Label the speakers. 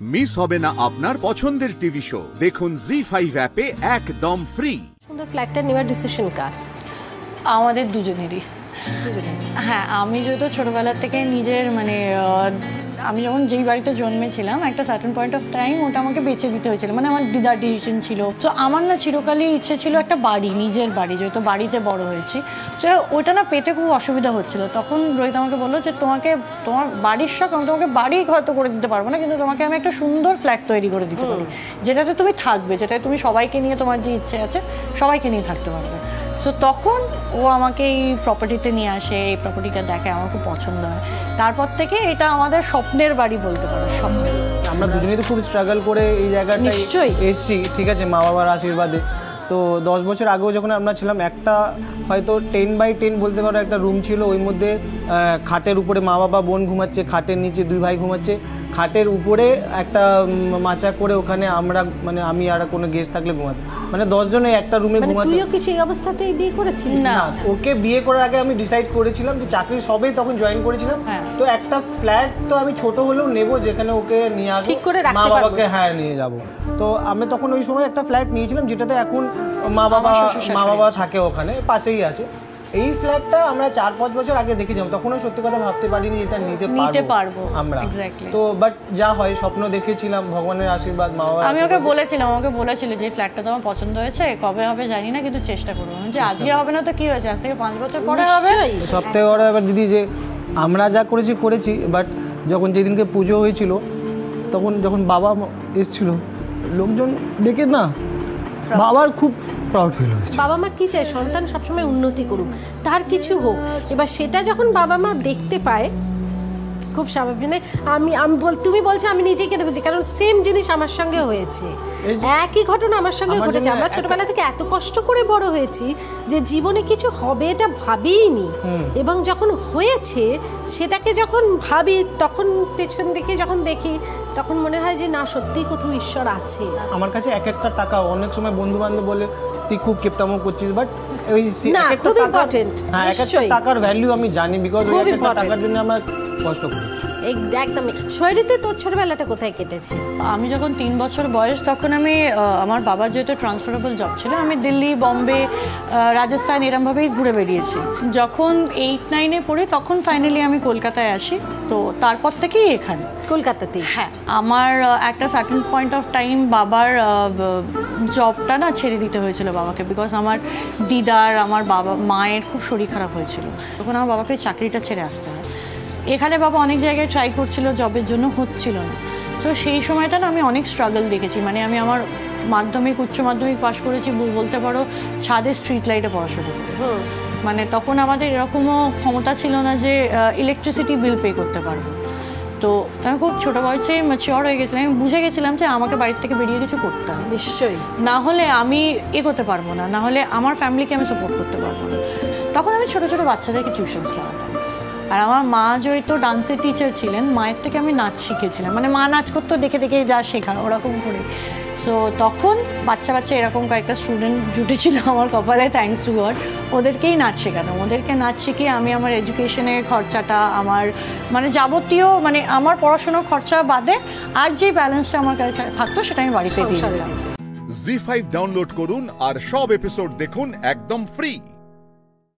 Speaker 1: Miss হবে না আপনার পছন্দের টিভি শো। দেখুন জি ফাইভ অ্যাপে একদম ফ্রি
Speaker 2: সুন্দর ফ্ল্যাটটা নেওয়ার ডিসিশন কার?
Speaker 3: আমাদের দুজনেরই। হ্যাঁ আমি যেহেতু ছোটবেলা থেকে নিজের মানে আমি যখন যেই বাড়িতে জন্মেছিলাম একটা সার্টেন পয়েন্ট অফ টাইম ওটা আমাকে বেছে দিতে হয়েছিল। মানে আমার দিদার ডিসিশন ছিল। তো আমার না চিরকালই ইচ্ছে ছিল একটা বাড়ি নিজের বাড়ি যেহেতু বাড়িতে বড় হয়েছি। তো ওটা না পেতে খুব অসুবিধা হচ্ছিল। তখন রোহিত আমাকে বলল যে তোমাকে তোমার বাড়ির শখ আমি তোমাকে বাড়ি হয়তো করে দিতে পারব না কিন্তু তোমাকে আমি একটা সুন্দর ফ্ল্যাট তৈরি করে দিতে পারি। যেটাতে তুমি থাকবে যেটাতে তুমি সবাইকে নিয়ে তোমার যে ইচ্ছে আছে সবাইকে নিয়ে থাকতে পারবে। সো তখন ও আমাকে এই প্রপার্টিতে নিয়ে আসে এই প্রপার্টিটা দেখে আমার খুব পছন্দ হয়। তারপর থেকে এটা আমাদের স্বপ্নের বাড়ি বলতে পারো স্বপ্ন।
Speaker 4: আমরা দুজনেই তো খুব স্ট্রাগল করে এই জায়গাটা
Speaker 2: নিশ্চয়ই।
Speaker 4: এসছি ঠিক আছে মা বাবার আশীর্বাদে। তো দশ বছর আগেও যখন আমরা ছিলাম একটা হয়তো টেন বাই টেন বলতে পারো একটা রুম ছিল ওই মধ্যে খাটের উপরে মা বাবা বোন ঘুমাচ্ছে খাটের নিচে দুই ভাই ঘুমাচ্ছে। খাটের উপরে একটা মাচা করে ওখানে আমরা মানে আমি আর কোনো গেস্ট থাকলে ঘুমাতে মানে দশজনে একটা রুমে
Speaker 2: মানে
Speaker 4: ঘুমাতে।
Speaker 2: তুইও কি সেই অবস্থাতেই বিয়ে করেছিলি?
Speaker 3: না
Speaker 4: ওকে বিয়ে করার আগে আমি ডিসাইড করেছিলাম যে চাকরি সবেই তখন জয়েন করেছিলাম।
Speaker 3: হ্যাঁ।
Speaker 4: তো একটা ফ্ল্যাট তো আমি ছোট হলেও নেব যেখানে ওকে নিয়ে আসব মা। বাবাকে হ্যাঁ নিয়ে যাব। তো আমি তখন ওই সময় একটা ফ্ল্যাট নিয়েছিলাম যেটাতে এখন মা বাবা
Speaker 3: আমার
Speaker 4: মা বাবা থাকে ওখানে পাশেই আছে। এই ফ্ল্যাটটা আমরা চার পাঁচ বছর আগে দেখেছিলাম। তখনও সত্যি কথা ভাবতে পারিনি এটা নিতে
Speaker 3: নিতে
Speaker 4: পারব আমরা. তো বাট যা হয় স্বপ্ন দেখেছিলাম ভগবানের আশীর্বাদ মা বাবা
Speaker 3: আমি ওকে বলেছিলাম ওকে বলেছিল যে ফ্ল্যাটটা তোমার পছন্দ হয়েছে কবে হবে জানি না কিন্তু চেষ্টা করব। যে আজকে হবে না তো কি হয়েছে? আজ থেকে পাঁচ বছর পরে হবে?
Speaker 4: সবথেকে বড় ব্যাপার দিদি যে আমরা যা করেছি করেছি বাট যখন যেদিনকে পুজো হয়েছিল তখন যখন বাবা এসেছিল লোকজন দেখে না, বাবার খুব প্রাউড ফিল হয়েছে।
Speaker 2: বাবা মা কি চায়? সন্তান সবসময় উন্নতি করুক, তার কিছু হোক। এবার সেটা যখন বাবা মা দেখতে পায় খুব স্বাভাবিক। মানে আমি আমি বল তুমি বলছো আমি নিজেই কেঁদে বলছি কারণ সেম জিনিস আমার সঙ্গে হয়েছে। একই ঘটনা আমার সঙ্গে ঘটেছে। আমরা ছোটবেলা থেকে এত কষ্ট করে বড় হয়েছি যে জীবনে কিছু হবে এটা ভাবিনি এবং যখন হয়েছে সেটাকে যখন ভাবি তখন পেছন দিকে যখন দেখি তখন মনে হয় যে না সত্যিই কোথাও ঈশ্বর আছে।
Speaker 4: আমার কাছে এক একটা টাকা অনেক সময় বন্ধু বান্ধব বলে তুই খুব কিপটামো করছিস বাট ওই সে-
Speaker 2: না,
Speaker 4: এক একটা
Speaker 2: খুব
Speaker 4: টাকা-
Speaker 2: important,
Speaker 4: হ্যাঁ এক একটা
Speaker 2: নিশ্চয়ই।
Speaker 4: টাকার ভ্যালু আমি জানি বিকজ
Speaker 2: খুব
Speaker 4: ওই একটা
Speaker 2: important।
Speaker 4: টাকার জন্য আমরা কষ্ট করি
Speaker 2: এক- একদমই। শরীরেতে তোর ছোটবেলাটা কোথায় কেটেছে?
Speaker 3: আমি যখন তিন বছর বয়স তখন আমি আমার বাবার যেহেতু ট্রান্সফারেবল জব ছিল আমি দিল্লি বম্বে রাজস্থান এরমভাবেই ঘুরে বেরিয়েছি যখন এইট নাইনে পড়ি তখন ফাইনালি আমি কলকাতায় আসি। তো তারপর থেকেই এখানে।
Speaker 2: কলকাতাতেই?
Speaker 3: হ্যাঁ আমার একটা সার্টেন পয়েন্ট অফ টাইম বাবার জবটা না ছেড়ে দিতে হয়েছিল বাবাকে বিকজ আমার দিদার আমার বাবা মায়ের খুব শরীর খারাপ হয়েছিল। তখন আমার বাবাকে চাকরিটা ছেড়ে আসতে হয়। এখানে বাবা অনেক জায়গায় ট্রাই করছিল জবের জন্য হচ্ছিল না। তো সেই সময়টা না আমি অনেক স্ট্রাগল দেখেছি। মানে আমি আমার মাধ্যমিক উচ্চ মাধ্যমিক পাশ করেছি বল- বলতে পারো ছাদে স্ট্রিট লাইটে পড়াশোনা করে। মানে তখন আমাদের এরকমও ক্ষমতা ছিল না যে ইলেকট্রিসিটি বিল পে করতে পারব। তো আমি খুব ছোটো বয়সে ম্যাচিওর হয়ে গেছিলাম। আমি বুঝে গেছিলাম যে আমাকে বাড়ির থেকে বেরিয়ে কিছু করতে হবে।
Speaker 2: নিশ্চয়ই।
Speaker 3: না হলে আমি এগোতে পারব না। না হলে আমার ফ্যামিলিকে আমি সাপোর্ট করতে পারব না। তখন আমি ছোটো ছোটো বাচ্চাদেরকে টিউশনস করাতাম আর আমার মা যেহেতু ডান্সের টিচার ছিলেন মায়ের থেকে আমি নাচ শিখেছিলাম। মানে মা নাচ করতো দেখে দেখে যা শেখা ওরকম করে। সো তখন বাচ্চা বাচ্চা এরকম কয়েকটা স্টুডেন্ট জুটেছিল আমার কপালে থ্যাঙ্কস টু গড ওদেরকেই নাচ শেখাতাম। ওদেরকে নাচ শিখিয়ে আমি আমার এডুকেশনের খরচাটা আমার মানে যাবতীয় মানে আমার পড়াশোনার খরচা বাদে আর যে ব্যালেন্সটা আমার কাছে থাকতো সেটা আমি বাড়িতে দিয়ে। দিতাম।
Speaker 1: জি ফাইভ ডাউনলোড করুন আর সব এপিসোড দেখুন একদম ফ্রি